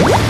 What?